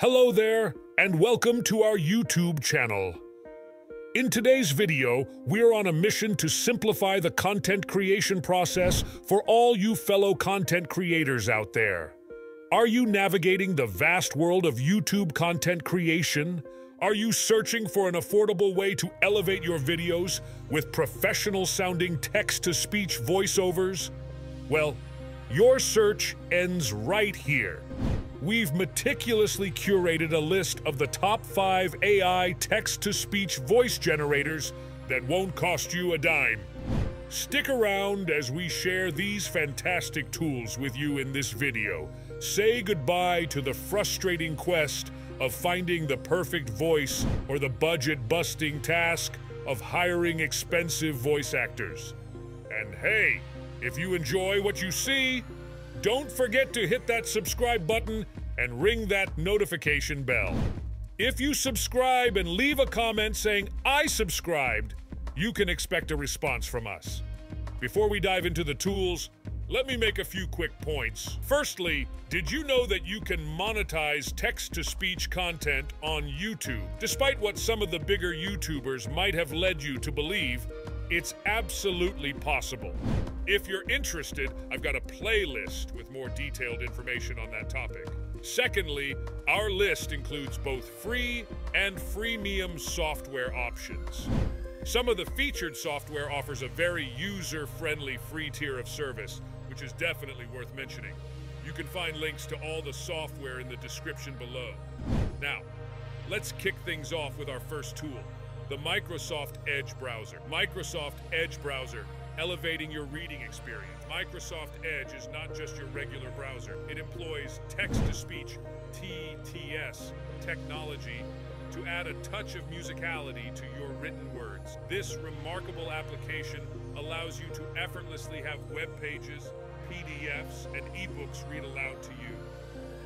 Hello there, and welcome to our YouTube channel. In today's video, we're on a mission to simplify the content creation process for all you fellow content creators out there. Are you navigating the vast world of YouTube content creation? Are you searching for an affordable way to elevate your videos with professional-sounding text-to-speech voiceovers? Well, your search ends right here we've meticulously curated a list of the top five AI text-to-speech voice generators that won't cost you a dime. Stick around as we share these fantastic tools with you in this video. Say goodbye to the frustrating quest of finding the perfect voice or the budget-busting task of hiring expensive voice actors. And hey, if you enjoy what you see, don't forget to hit that subscribe button and ring that notification bell. If you subscribe and leave a comment saying, I subscribed, you can expect a response from us. Before we dive into the tools, let me make a few quick points. Firstly, did you know that you can monetize text-to-speech content on YouTube? Despite what some of the bigger YouTubers might have led you to believe, it's absolutely possible. If you're interested, I've got a playlist with more detailed information on that topic. Secondly, our list includes both free and freemium software options. Some of the featured software offers a very user-friendly free tier of service, which is definitely worth mentioning. You can find links to all the software in the description below. Now, let's kick things off with our first tool, the Microsoft Edge browser. Microsoft Edge browser, elevating your reading experience. Microsoft Edge is not just your regular browser. It employs text-to-speech, TTS, technology to add a touch of musicality to your written words. This remarkable application allows you to effortlessly have web pages, PDFs, and ebooks read aloud to you,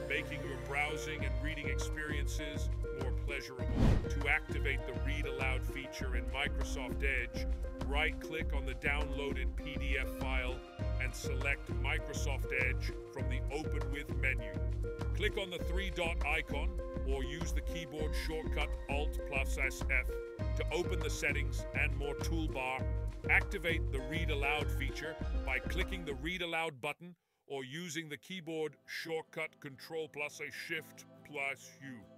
making your browsing and reading experiences more pleasurable. To activate the Read Aloud feature in Microsoft Edge, right-click on the downloaded PDF file and select Microsoft Edge from the Open With menu. Click on the three-dot icon or use the keyboard shortcut Alt plus SF to open the settings and more toolbar. Activate the Read Aloud feature by clicking the Read Aloud button or using the keyboard shortcut Control plus a Shift plus U.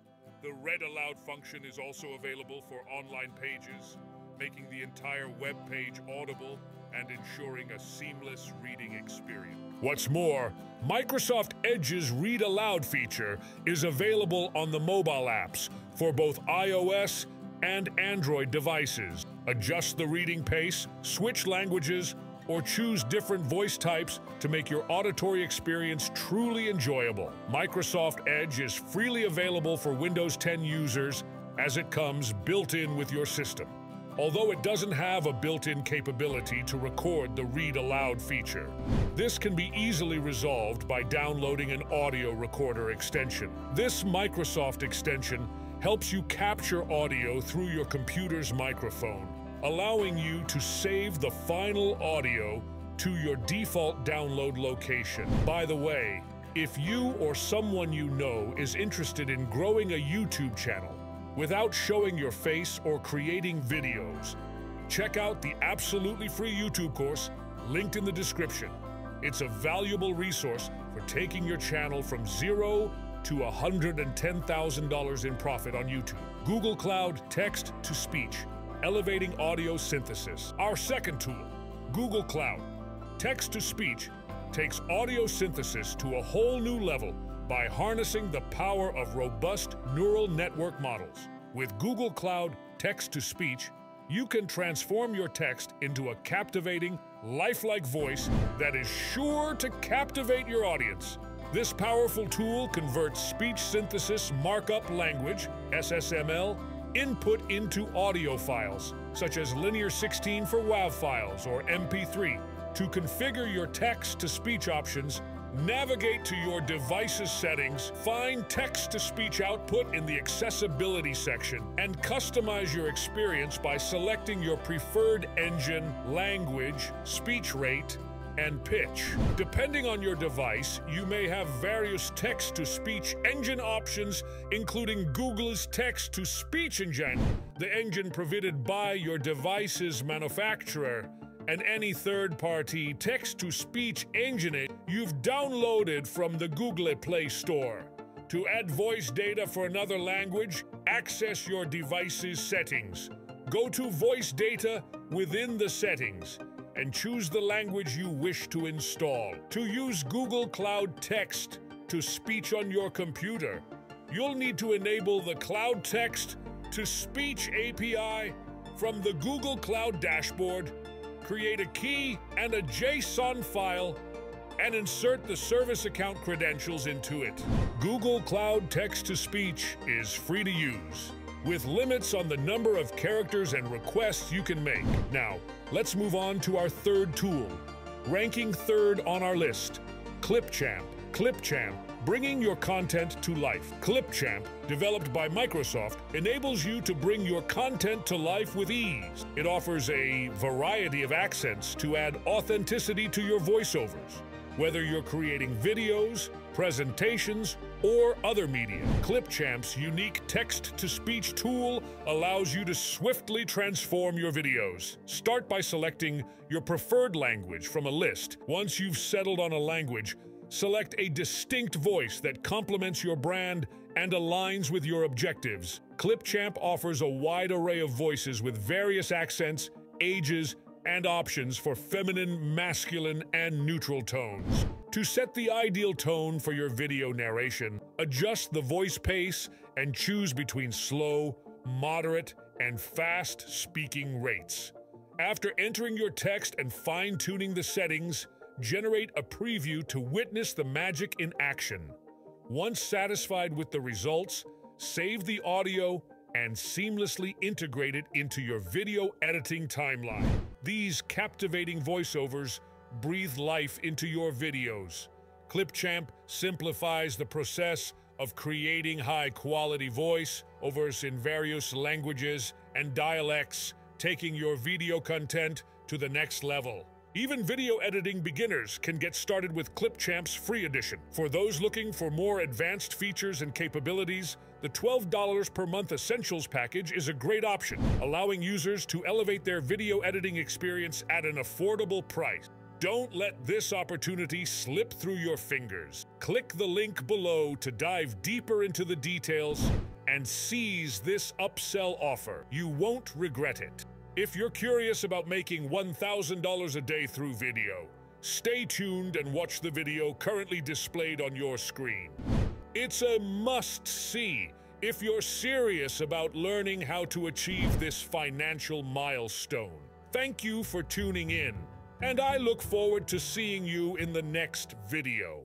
The Read Aloud function is also available for online pages, making the entire web page audible and ensuring a seamless reading experience. What's more, Microsoft Edge's Read Aloud feature is available on the mobile apps for both iOS and Android devices. Adjust the reading pace, switch languages, or choose different voice types to make your auditory experience truly enjoyable. Microsoft Edge is freely available for Windows 10 users as it comes built in with your system. Although it doesn't have a built-in capability to record the read aloud feature. This can be easily resolved by downloading an audio recorder extension. This Microsoft extension helps you capture audio through your computer's microphone allowing you to save the final audio to your default download location. By the way, if you or someone you know is interested in growing a YouTube channel without showing your face or creating videos, check out the absolutely free YouTube course linked in the description. It's a valuable resource for taking your channel from zero to $110,000 in profit on YouTube. Google Cloud Text to Speech elevating audio synthesis. Our second tool, Google Cloud, text to speech, takes audio synthesis to a whole new level by harnessing the power of robust neural network models. With Google Cloud text to speech, you can transform your text into a captivating, lifelike voice that is sure to captivate your audience. This powerful tool converts speech synthesis markup language, SSML, input into audio files, such as Linear 16 for WAV files or MP3. To configure your text-to-speech options, navigate to your device's settings, find text-to-speech output in the accessibility section, and customize your experience by selecting your preferred engine, language, speech rate, and pitch. Depending on your device, you may have various text-to-speech engine options, including Google's text-to-speech engine, the engine provided by your device's manufacturer, and any third-party text-to-speech engine you've downloaded from the Google Play Store. To add voice data for another language, access your device's settings. Go to Voice Data within the settings and choose the language you wish to install. To use Google Cloud Text to speech on your computer, you'll need to enable the Cloud Text to Speech API from the Google Cloud dashboard, create a key and a JSON file, and insert the service account credentials into it. Google Cloud Text to Speech is free to use with limits on the number of characters and requests you can make. Now, let's move on to our third tool. Ranking third on our list, Clipchamp. Clipchamp, bringing your content to life. Clipchamp, developed by Microsoft, enables you to bring your content to life with ease. It offers a variety of accents to add authenticity to your voiceovers. Whether you're creating videos, presentations, or other media, Clipchamp's unique text-to-speech tool allows you to swiftly transform your videos. Start by selecting your preferred language from a list. Once you've settled on a language, select a distinct voice that complements your brand and aligns with your objectives. Clipchamp offers a wide array of voices with various accents, ages, and options for feminine, masculine, and neutral tones. To set the ideal tone for your video narration, adjust the voice pace and choose between slow, moderate, and fast speaking rates. After entering your text and fine-tuning the settings, generate a preview to witness the magic in action. Once satisfied with the results, save the audio and seamlessly integrate it into your video editing timeline. These captivating voiceovers breathe life into your videos. Clipchamp simplifies the process of creating high-quality voice overs in various languages and dialects, taking your video content to the next level. Even video editing beginners can get started with Clipchamp's free edition. For those looking for more advanced features and capabilities, the $12 per month Essentials package is a great option, allowing users to elevate their video editing experience at an affordable price. Don't let this opportunity slip through your fingers. Click the link below to dive deeper into the details and seize this upsell offer. You won't regret it. If you're curious about making $1,000 a day through video, stay tuned and watch the video currently displayed on your screen. It's a must-see if you're serious about learning how to achieve this financial milestone. Thank you for tuning in, and I look forward to seeing you in the next video.